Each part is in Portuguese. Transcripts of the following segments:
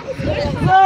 Go!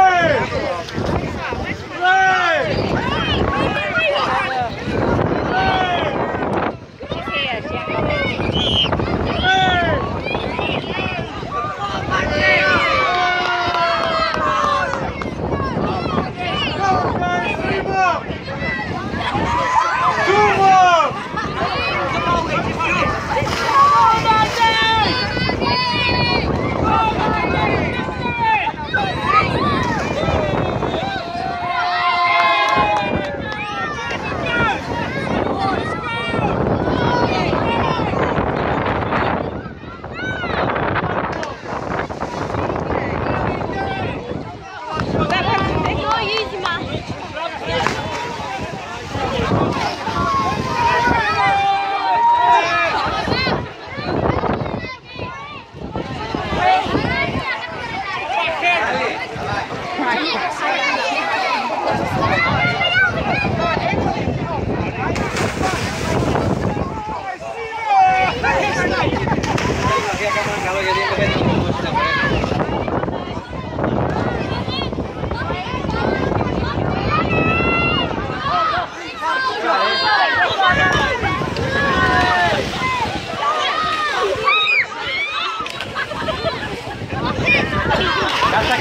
Kalau jadi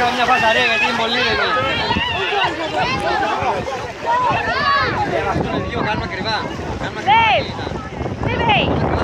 eso es una pasarela que tiempo libre. Bastone, tío, calma que va. Calma que va.